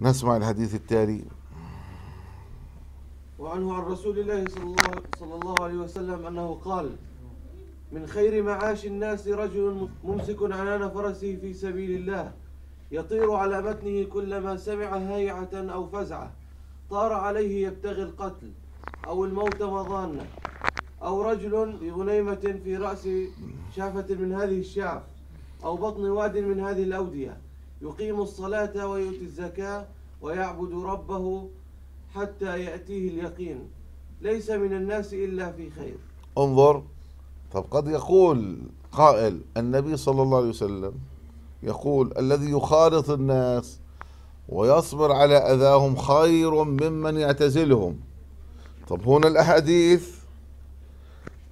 نسمع الحديث التالي. وعنه عن رسول الله صلى الله, صلى الله عليه وسلم أنه قال من خير معاش الناس رجل ممسك عنان فرسه في سبيل الله يطير على متنه كلما سمع هيعة أو فزعة طار عليه يبتغي القتل أو الموت مضانة أو رجل بغنيمة في رأس شافة من هذه الشعف أو بطن واد من هذه الأودية. يقيم الصلاة ويؤتي الزكاة ويعبد ربه حتى يأتيه اليقين. ليس من الناس إلا في خير. انظر طب قد يقول قائل النبي صلى الله عليه وسلم يقول الذي يخالط الناس ويصبر على أذاهم خير ممن يعتزلهم. طب هنا الأحاديث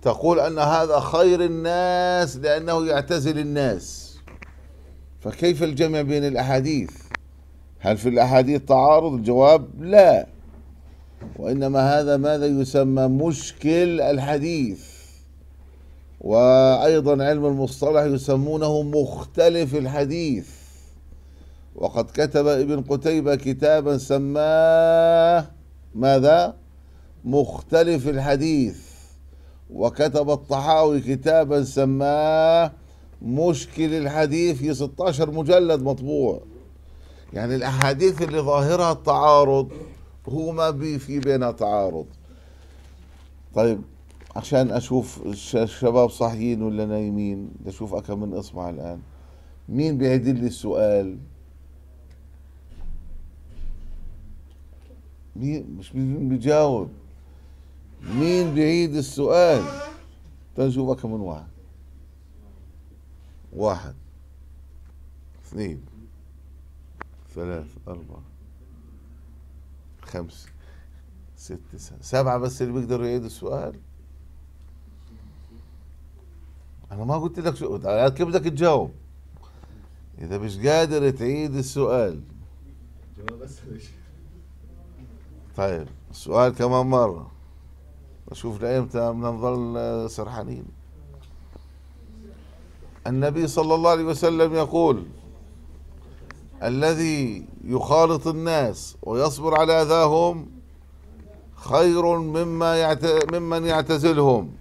تقول أن هذا خير الناس لأنه يعتزل الناس. فكيف الجمع بين الأحاديث؟ هل في الأحاديث تعارض؟ الجواب لا. وإنما هذا ماذا يسمى مشكل الحديث. وأيضا علم المصطلح يسمونه مختلف الحديث. وقد كتب ابن قتيبة كتابا سماه ماذا؟ مختلف الحديث. وكتب الطحاوي كتابا سماه مشكل الحديث في 16 مجلد مطبوع. يعني الأحاديث اللي ظاهرها التعارض هو ما بي في بينها تعارض. طيب عشان أشوف الشباب صاحيين ولا نايمين أشوف أكم من إصبع الآن. مين بيعدل لي السؤال؟ مين؟ مش مين بيجاوب؟ مين بيعيد السؤال؟ تنشوف كم من واحد. واحد اثنين ثلاث أربعة خمسة ستة سبعة بس اللي بيقدروا يعيدوا السؤال؟ أنا ما قلت لك شو كيف بدك تجاوب؟ إذا مش قادر تعيد السؤال. طيب السؤال كمان مرة. أشوف لأيمتى بدنا نظل سرحانين. النبي صلى الله عليه وسلم يقول الذي يخالط الناس ويصبر على أذاهم خير مما يعت... ممن يعتزلهم.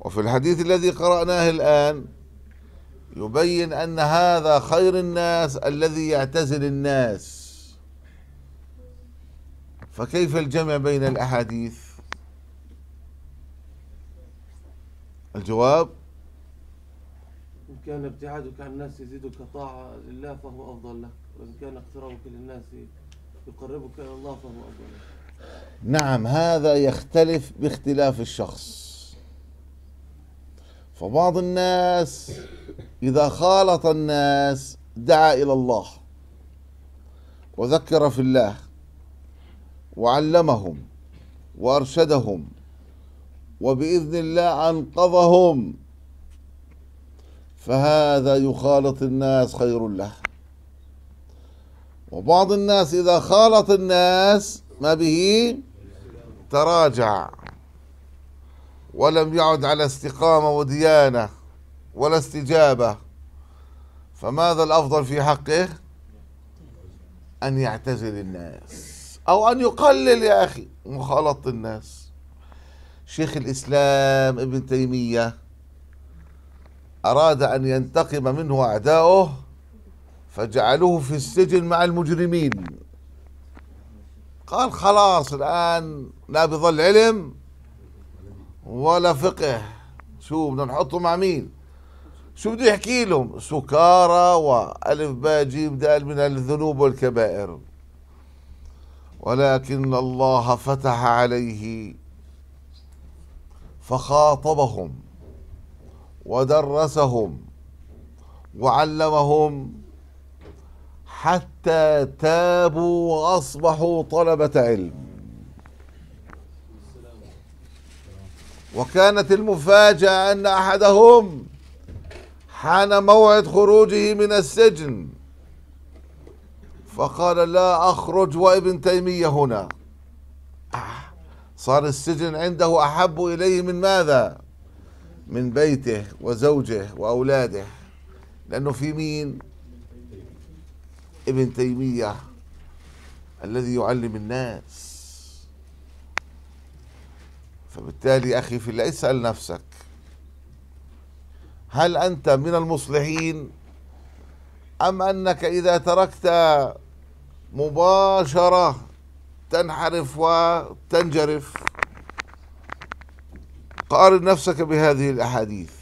وفي الحديث الذي قرأناه الآن يبين أن هذا خير الناس الذي يعتزل الناس. فكيف الجمع بين الأحاديث؟ الجواب كان ابتعادك عن الناس يزيدك طاعة لله فهو أفضل لك. وإن كان اقترابك للناس يقربك إلى الله فهو أفضل لك. نعم هذا يختلف باختلاف الشخص. فبعض الناس إذا خالط الناس دعا إلى الله وذكر في الله وعلمهم وأرشدهم وبإذن الله أنقذهم فهذا يخالط الناس خير له. وبعض الناس إذا خالط الناس ما به تراجع ولم يعد على استقامة وديانة ولا استجابة. فماذا الأفضل في حقه؟ أن يعتزل الناس أو أن يقلل يا أخي مخالطة الناس. شيخ الإسلام ابن تيمية أراد أن ينتقم منه أعداؤه فجعلوه في السجن مع المجرمين. قال خلاص الآن لا بظل علم ولا فقه. شو بدنا نحطه مع مين؟ شو بده يحكي لهم؟ سكارى وألف باء جيم دال من الذنوب والكبائر. ولكن الله فتح عليه فخاطبهم. ودرسهم وعلمهم حتى تابوا وأصبحوا طلبة علم. وكانت المفاجأة أن أحدهم حان موعد خروجه من السجن. فقال لا أخرج وابن تيمية هنا. صار السجن عنده أحب إليه من ماذا؟ من بيته وزوجه وأولاده لأنه في مين؟ ابن تيمية الذي يعلم الناس. فبالتالي أخي في الله اسأل نفسك هل أنت من المصلحين؟ أم أنك إذا تركت مباشرة تنحرف وتنجرف؟ قارن نفسك بهذه الأحاديث.